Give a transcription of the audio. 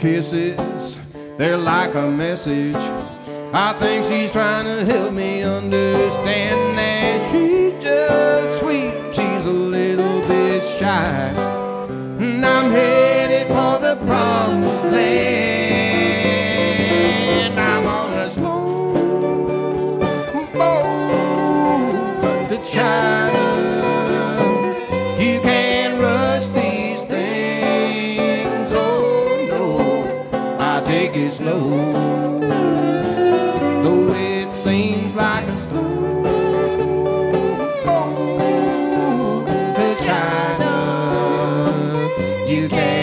kisses, they're like a message. I think she's trying to help me understand that she's just sweet, she's a little bit shy. And I'm headed for the promised land. I'm on a slow boat to China. take it slow. Though it seems like a slow, oh, China, you can.